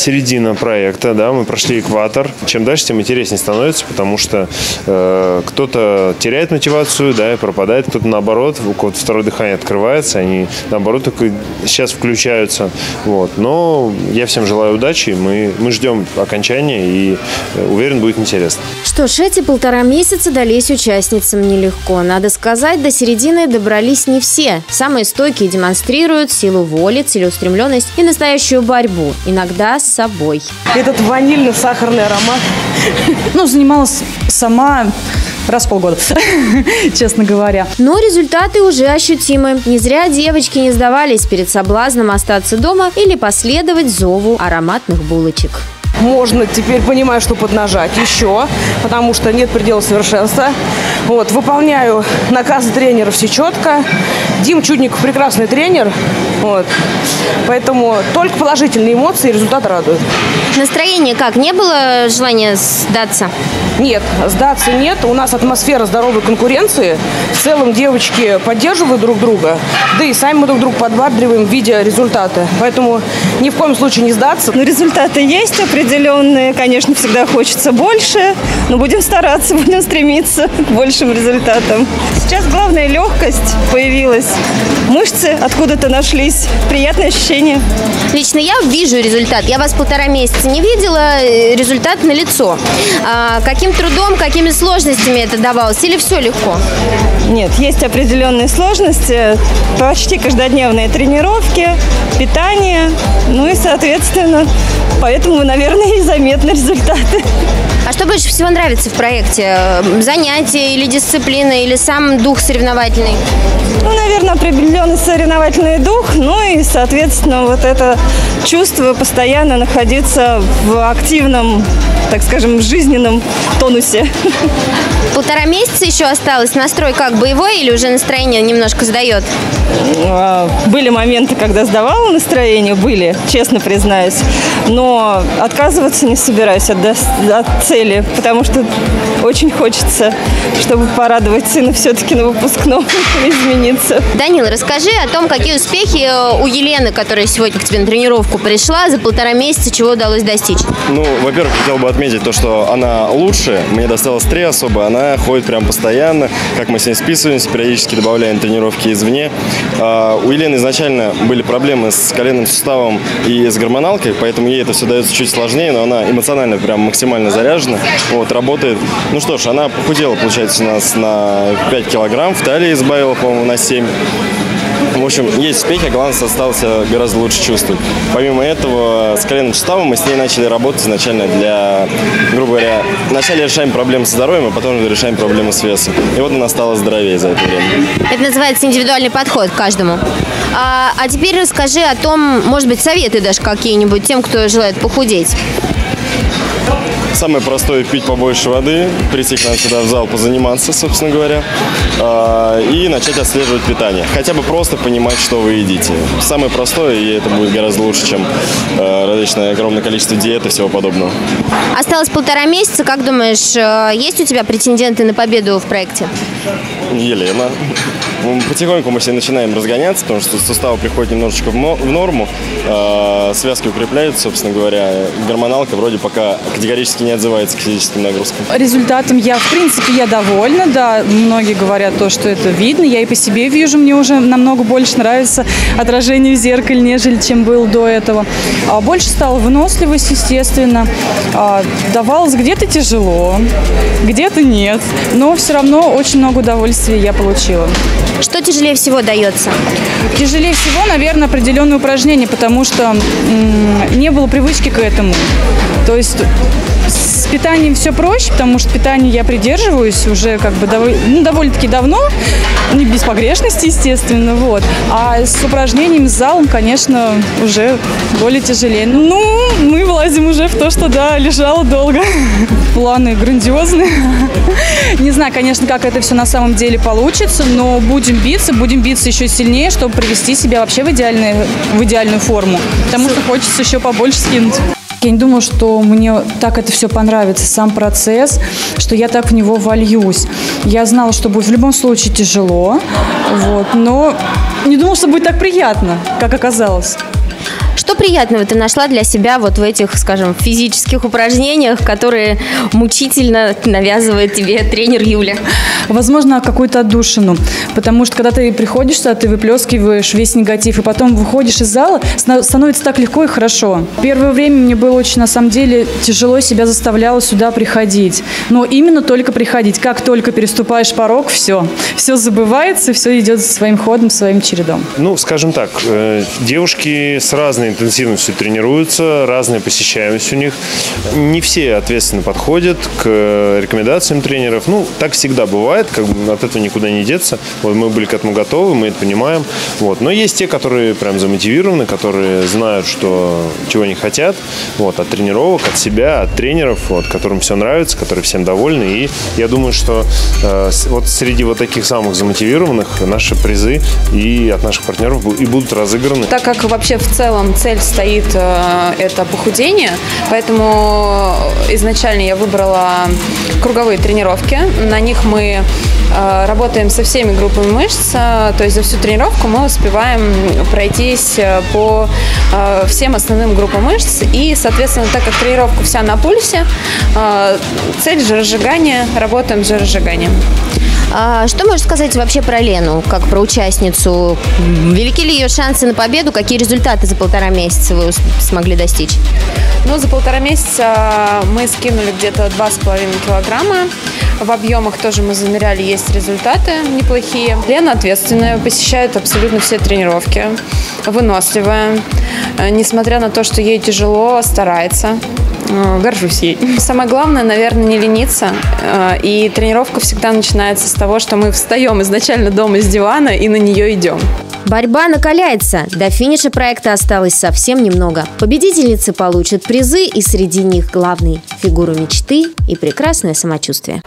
середина проекта, да, мы прошли экватор. Чем дальше, тем интереснее становится, потому что э, кто-то теряет мотивацию, да, и пропадает, кто-то наоборот, у кого-то второе дыхание открывается, они наоборот только сейчас включаются. Вот. Но я всем желаю удачи, мы, мы ждем окончания и э, уверен, будет интересно. Что ж, эти полтора месяца дались участницам нелегко. Надо сказать, до середины добрались не все. Самые стойкие демонстрируют силу воли, целеустремленность и настоящую борьбу, иногда с собой. Этот ванильно-сахарный аромат. Ну, занималась сама раз в полгода, честно говоря. Но результаты уже ощутимы. Не зря девочки не сдавались перед соблазном остаться дома или последовать зову ароматных булочек можно теперь понимаю, что поднажать еще, потому что нет предела совершенства. Вот, выполняю наказы тренера все четко. Дим Чудников прекрасный тренер. Вот. Поэтому только положительные эмоции и результат радует. Настроение как? Не было желания сдаться? Нет, сдаться нет. У нас атмосфера здоровой конкуренции. В целом девочки поддерживают друг друга, да и сами мы друг друга подбадриваем, видя результаты. Поэтому ни в коем случае не сдаться. Но результаты есть определенные. Конечно, всегда хочется больше, но будем стараться, будем стремиться к большим результатам. Сейчас главная легкость появилась. Мышцы откуда-то нашлись. Приятное ощущение. Лично я вижу результат. Я вас полтора месяца не видела. Э, результат на лицо. А, каким каким трудом, какими сложностями это давалось? Или все легко? Нет, есть определенные сложности. Почти каждодневные тренировки, питание. Ну и, соответственно, поэтому, наверное, и заметны результаты. А что больше всего нравится в проекте? Занятия или дисциплина, или сам дух соревновательный? Ну, наверное, определенный соревновательный дух, ну и, соответственно, вот это чувство постоянно находиться в активном, так скажем, жизненном тонусе. Полтора месяца еще осталось. Настрой как боевой или уже настроение немножко сдает? А, были моменты, когда сдавала настроение, были, честно признаюсь. Но отказываться не собираюсь от, от цели, потому что очень хочется, чтобы порадовать сына все-таки на выпускном измениться. Данил, расскажи о том, какие успехи у Елены, которая сегодня к тебе на тренировку пришла, за полтора месяца чего удалось достичь? Ну, во-первых, хотел бы отметить то, что она лучше, мне досталось три особо, она ходит прям постоянно, как мы с ней списываемся, периодически добавляем тренировки извне. А, у Елены изначально были проблемы с коленным суставом и с гормоналкой, поэтому ей это все дается чуть сложнее, но она эмоционально прям максимально заряжена, вот, работает. Ну что ж, она похудела, получается, у нас на 5 килограмм, в талии избавила, по-моему, на 7. В общем, есть успехи, а главное, остался гораздо лучше чувствовать. Помимо этого, с коленным суставом мы с ней начали работать изначально для, грубо говоря, вначале решаем проблемы со здоровьем, а потом решаем проблемы с весом. И вот она стала здоровее за это время. Это называется индивидуальный подход к каждому. А, а теперь расскажи о том, может быть, советы даже какие-нибудь тем, кто желает похудеть. Самое простое – пить побольше воды, прийти к нам сюда в зал, позаниматься, собственно говоря, а, и начать отслеживать питание. Хотя бы просто понимать, что вы едите. Самое простое, и это будет гораздо лучше, чем а, различное огромное количество диет и всего подобного. Осталось полтора месяца. Как думаешь, э, есть у тебя претенденты на победу в проекте? Елена. Потихоньку мы все начинаем разгоняться, потому что суставы приходят немножечко в норму, а, связки укрепляются, собственно говоря. Гормоналка вроде пока категорически не отзывается к физическим нагрузкам. Результатом я, в принципе, я довольна, да. Многие говорят то, что это видно. Я и по себе вижу, мне уже намного больше нравится отражение в зеркале, нежели чем был до этого. А больше стала выносливость, естественно. А, давалось где-то тяжело, где-то нет. Но все равно очень много удовольствия я получила. Что тяжелее всего дается? Тяжелее всего, наверное, определенные упражнения, потому что не было привычки к этому. То есть питанием все проще, потому что питание я придерживаюсь уже как бы дов... ну, довольно-таки давно, не без погрешности, естественно, вот. А с упражнениями, с залом, конечно, уже более тяжелее. Ну, мы влазим уже в то, что, да, лежало долго. Планы грандиозные. Не знаю, конечно, как это все на самом деле получится, но будем биться, будем биться еще сильнее, чтобы привести себя вообще в, идеальную, в идеальную форму. Потому что хочется еще побольше скинуть. Я не думала, что мне так это все понравится, сам процесс, что я так в него вольюсь. Я знала, что будет в любом случае тяжело, вот, но не думала, что будет так приятно, как оказалось. Что приятного ты нашла для себя вот в этих, скажем, физических упражнениях, которые мучительно навязывает тебе тренер Юля? Возможно, какую-то отдушину. Потому что когда ты приходишь сюда, ты выплескиваешь весь негатив, и потом выходишь из зала, становится так легко и хорошо. Первое время мне было очень, на самом деле, тяжело себя заставляло сюда приходить. Но именно только приходить. Как только переступаешь порог, все. Все забывается, все идет своим ходом, своим чередом. Ну, скажем так, э, девушки с разной интенсивностью тренируются, разная посещаемость у них. Не все ответственно подходят к рекомендациям тренеров. Ну, так всегда бывает, как бы от этого никуда не деться. Вот мы были к этому готовы, мы это понимаем. Вот. Но есть те, которые прям замотивированы, которые знают, что чего они хотят. Вот, от тренировок, от себя, от тренеров, вот, которым все нравится, которые всем довольны. И я думаю, что э, вот среди вот таких самых замотивированных наши призы и от наших партнеров и будут разыграны. Так как вообще в целом цель стоит э, это похудение, поэтому изначально я выбрала круговые тренировки. На них мы э, работаем со всеми группами мышц, э, то есть за всю тренировку мы успеваем пройтись по всем основным группам мышц и, соответственно, так как тренировка вся на пульсе, цель жиросжигания, работаем с жиросжиганием. А что можешь сказать вообще про Лену, как про участницу? Велики ли ее шансы на победу? Какие результаты за полтора месяца вы смогли достичь? Ну, за полтора месяца мы скинули где-то 2,5 килограмма. В объемах тоже мы замеряли, есть результаты неплохие. Лена ответственная, посещает абсолютно все тренировки, выносливая. Несмотря на то, что ей тяжело, старается. Э, горжусь ей. Самое главное, наверное, не лениться. Э, и тренировка всегда начинается с того, что мы встаем изначально дома с дивана и на нее идем. Борьба накаляется. До финиша проекта осталось совсем немного. Победительницы получат призы, и среди них главный – фигуру мечты и прекрасное самочувствие.